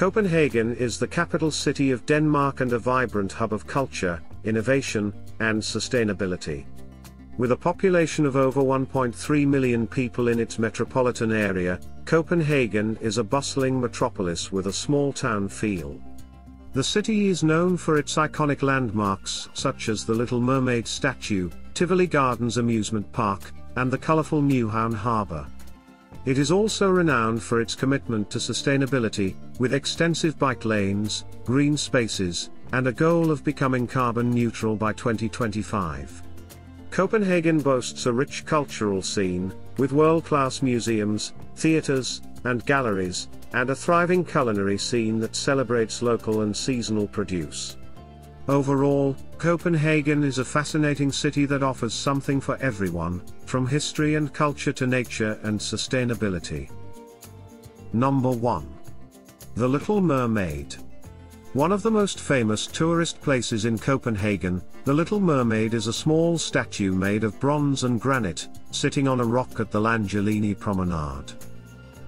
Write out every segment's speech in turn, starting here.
Copenhagen is the capital city of Denmark and a vibrant hub of culture, innovation, and sustainability. With a population of over 1.3 million people in its metropolitan area, Copenhagen is a bustling metropolis with a small town feel. The city is known for its iconic landmarks such as the Little Mermaid statue, Tivoli Gardens amusement park, and the colorful Nyhavn Harbour. It is also renowned for its commitment to sustainability, with extensive bike lanes, green spaces, and a goal of becoming carbon neutral by 2025. Copenhagen boasts a rich cultural scene, with world-class museums, theaters, and galleries, and a thriving culinary scene that celebrates local and seasonal produce. Overall, Copenhagen is a fascinating city that offers something for everyone, from history and culture to nature and sustainability. Number 1. The Little Mermaid. One of the most famous tourist places in Copenhagen, the Little Mermaid is a small statue made of bronze and granite, sitting on a rock at the Langelinie Promenade.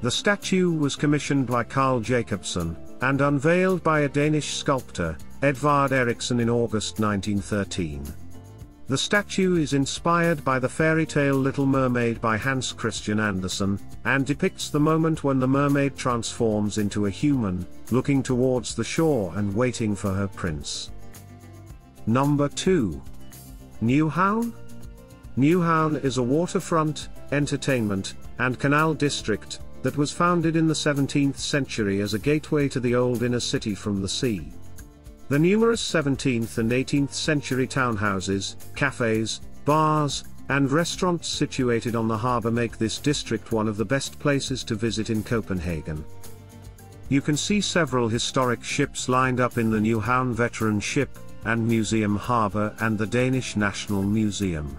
The statue was commissioned by Carl Jacobsen, and unveiled by a Danish sculptor, Edvard Eriksen in August 1913. The statue is inspired by the fairy tale Little Mermaid by Hans Christian Andersen, and depicts the moment when the mermaid transforms into a human, looking towards the shore and waiting for her prince. Number 2. Nyhavn? Nyhavn is a waterfront, entertainment, and canal district, that was founded in the 17th century as a gateway to the old inner city from the sea. The numerous 17th and 18th century townhouses, cafes, bars, and restaurants situated on the harbour make this district one of the best places to visit in Copenhagen. You can see several historic ships lined up in the Nyhavn Veteran Ship and Museum Harbour and the Danish National Museum.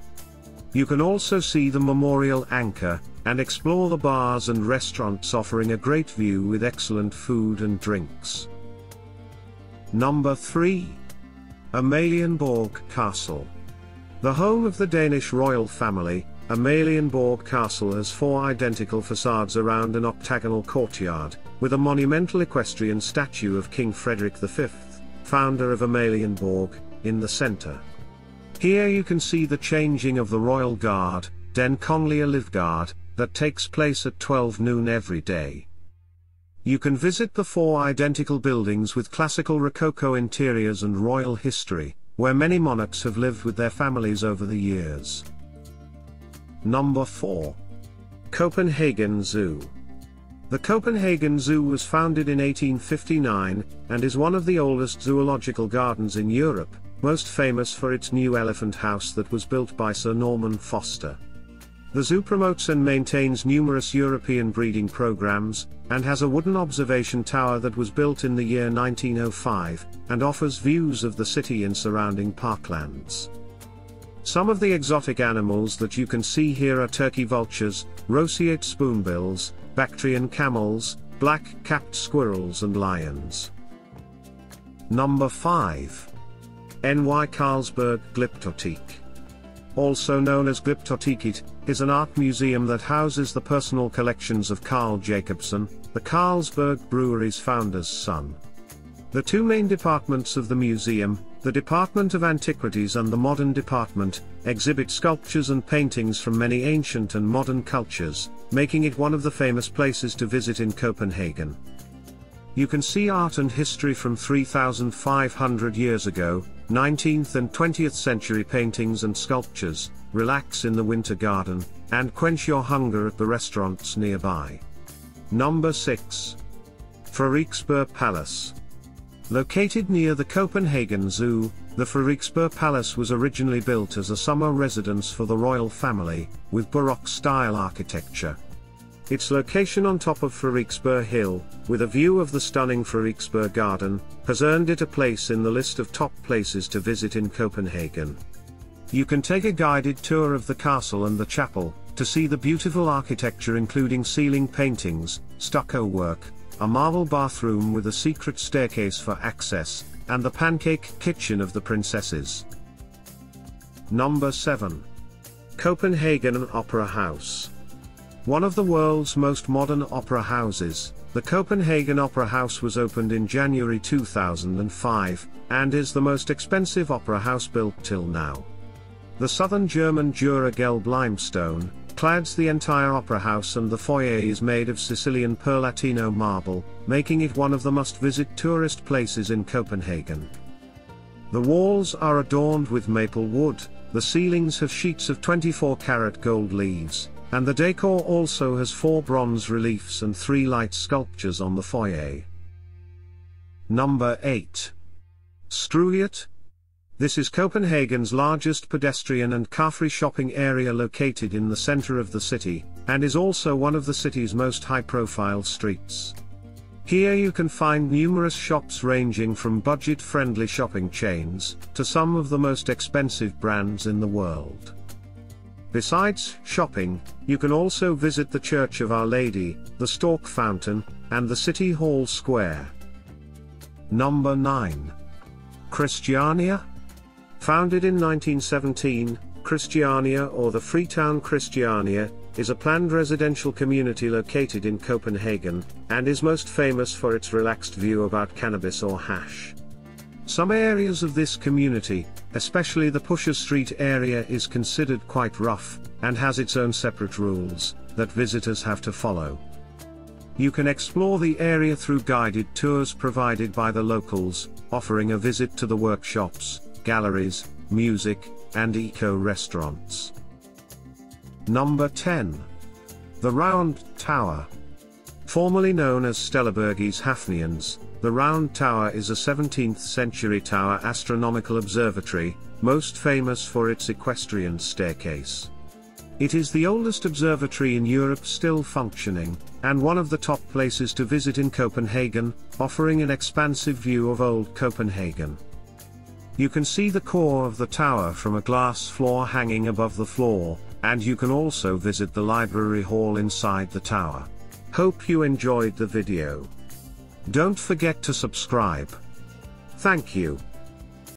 You can also see the Memorial Anchor, and explore the bars and restaurants offering a great view with excellent food and drinks. Number 3. Amalienborg Castle. The home of the Danish royal family, Amalienborg Castle has four identical facades around an octagonal courtyard, with a monumental equestrian statue of King Frederick V, founder of Amalienborg, in the center. Here you can see the changing of the royal guard, Den Kongelige Livgarde, that takes place at 12 noon every day. You can visit the four identical buildings with classical Rococo interiors and royal history, where many monarchs have lived with their families over the years. Number 4. Copenhagen Zoo. The Copenhagen Zoo was founded in 1859, and is one of the oldest zoological gardens in Europe, most famous for its new elephant house that was built by Sir Norman Foster. The zoo promotes and maintains numerous European breeding programs, and has a wooden observation tower that was built in the year 1905, and offers views of the city and surrounding parklands. Some of the exotic animals that you can see here are turkey vultures, roseate spoonbills, Bactrian camels, black-capped squirrels and lions. Number 5. Ny Carlsberg Glyptotek also known as Glyptoteket, is an art museum that houses the personal collections of Carl Jacobsen, the Carlsberg Brewery's founder's son. The two main departments of the museum, the Department of Antiquities and the Modern Department, exhibit sculptures and paintings from many ancient and modern cultures, making it one of the famous places to visit in Copenhagen. You can see art and history from 3,500 years ago, 19th and 20th century paintings and sculptures, relax in the winter garden, and quench your hunger at the restaurants nearby. Number 6. Frederiksberg Palace. Located near the Copenhagen Zoo, the Frederiksberg Palace was originally built as a summer residence for the royal family, with Baroque-style architecture. Its location on top of Frederiksberg Hill, with a view of the stunning Frederiksberg Garden, has earned it a place in the list of top places to visit in Copenhagen. You can take a guided tour of the castle and the chapel, to see the beautiful architecture including ceiling paintings, stucco work, a marble bathroom with a secret staircase for access, and the pancake kitchen of the princesses. Number 7. Copenhagen Opera House. One of the world's most modern opera houses, the Copenhagen Opera House was opened in January 2005, and is the most expensive opera house built till now. The southern German Jura Gelb limestone, clads the entire opera house and the foyer is made of Sicilian Perlatino marble, making it one of the must-visit tourist places in Copenhagen. The walls are adorned with maple wood, the ceilings have sheets of 24 karat gold leaves, and the decor also has four bronze reliefs and three light sculptures on the foyer. Number 8. Strøget. This is Copenhagen's largest pedestrian and car-free shopping area located in the center of the city, and is also one of the city's most high-profile streets. Here you can find numerous shops ranging from budget-friendly shopping chains, to some of the most expensive brands in the world. Besides shopping, you can also visit the Church of Our Lady, the Stork Fountain, and the City Hall Square. Number 9. Christiania? Founded in 1917, Christiania or the Freetown Christiania, is a planned residential community located in Copenhagen, and is most famous for its relaxed view about cannabis or hash. Some areas of this community, especially the Pusher Street area is considered quite rough, and has its own separate rules, that visitors have to follow. You can explore the area through guided tours provided by the locals, offering a visit to the workshops, galleries, music, and eco-restaurants. Number 10. The Round Tower. Formerly known as Stellebergis Hafnians, the Round Tower is a 17th century tower astronomical observatory, most famous for its equestrian staircase. It is the oldest observatory in Europe still functioning, and one of the top places to visit in Copenhagen, offering an expansive view of old Copenhagen. You can see the core of the tower from a glass floor hanging above the floor, and you can also visit the library hall inside the tower. Hope you enjoyed the video. Don't forget to subscribe. Thank you.